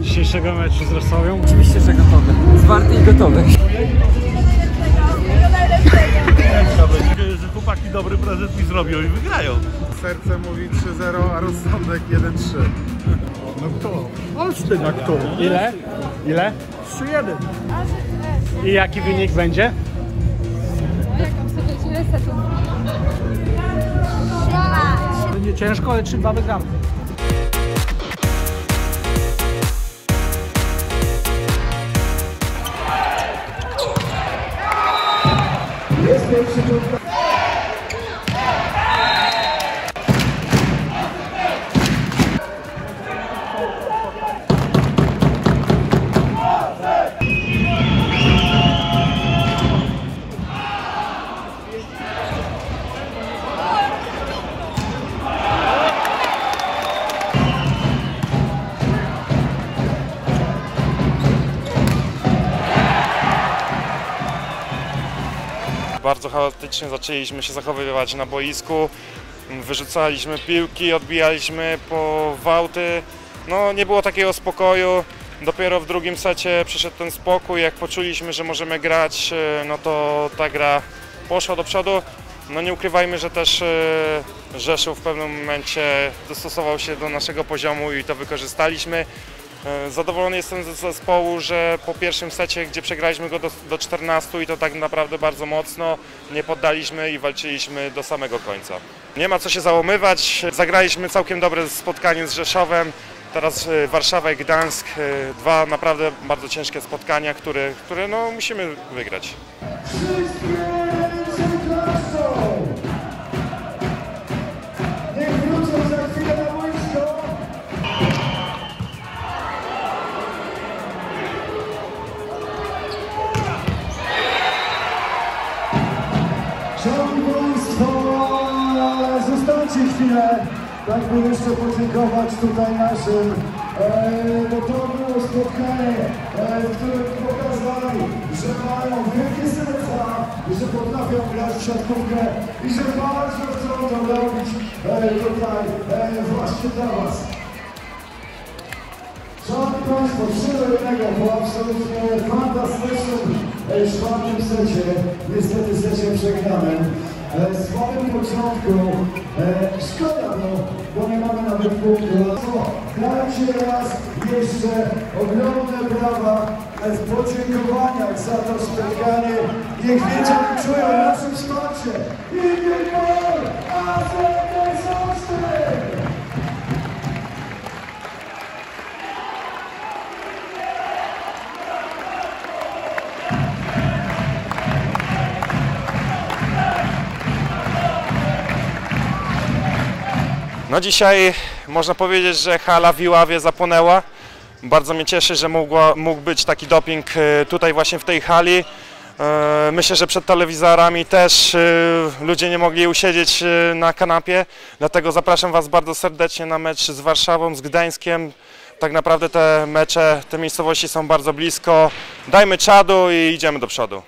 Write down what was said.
dzisiejszego meczu z Rosławią? Oczywiście, że gotowy. Zwarty i gotowy. że chłopaki dobry prezent mi zrobią i wygrają. Serce mówi 3-0, a rozsądek 1-3. No kto? Olsztyn. No kto? Ile? Ile? 3-1. I jaki wynik będzie? Będzie ciężko, ale 3-2 wygramy. Bardzo chaotycznie zaczęliśmy się zachowywać na boisku. Wyrzucaliśmy piłki, odbijaliśmy po wałty. No nie było takiego spokoju. Dopiero w drugim secie przyszedł ten spokój. Jak poczuliśmy, że możemy grać, e, no to ta gra poszła do przodu. No nie ukrywajmy, że też e, Rzeszów w pewnym momencie dostosował się do naszego poziomu i to wykorzystaliśmy. E, Zadowolony jestem z zespołu, że po pierwszym secie, gdzie przegraliśmy go do, do 14 i to tak naprawdę bardzo mocno, nie poddaliśmy i walczyliśmy do samego końca. Nie ma co się załamywać, zagraliśmy całkiem dobre spotkanie z Rzeszowem, teraz e, Warszawa i Gdańsk, e, dwa naprawdę bardzo ciężkie spotkania, które, które no, musimy wygrać. Zostańcie chwilę, tak by jeszcze podziękować tutaj naszym, e, bo to było spotkanie, e, w którym pokazali, że mają wielkie serca, że potrafią grać w siatkówkę i że bardzo chcą to robić e, tutaj e, właśnie dla Was. Szanowni Państwo, 3 do 1 po absolutnie fantastycznym e, czwartym secie, niestety secie przegranym. E, Słabym początku, e, szkoda, no, bo nie mamy nawet punktu. No, Dajcie raz jeszcze ogromne brawa e, w za to spotkanie. Niech wiedzieli, czują naszym wsparcie. I niech No dzisiaj można powiedzieć, że hala w Iławie zapłonęła. Bardzo mnie cieszy, że mógła, mógł być taki doping e, tutaj właśnie w tej hali. E, Myślę, że przed telewizorami też e, ludzie nie mogli usiedzieć na kanapie, dlatego zapraszam Was bardzo serdecznie na mecz z Warszawą, z Gdańskiem. Tak naprawdę te mecze, te miejscowości są bardzo blisko. Dajmy czadu i idziemy do przodu.